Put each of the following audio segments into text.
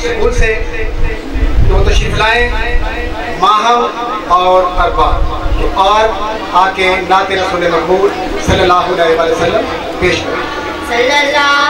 School से तो तशरीफ़ लाएँ, माहम और अरबा। तो और आके नाते रसूल मकबूल सल्लल्लाहु अलैहि वसल्लम पेश करें।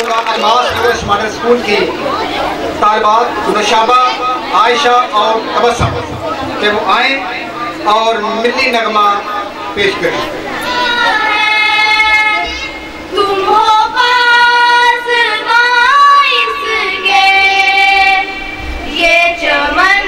मौलाना अरमास मॉडल स्कूल की तालबात, नशाबा, आयशा और तबसम वो आए और मिली नगमा पेश करें। ये चमन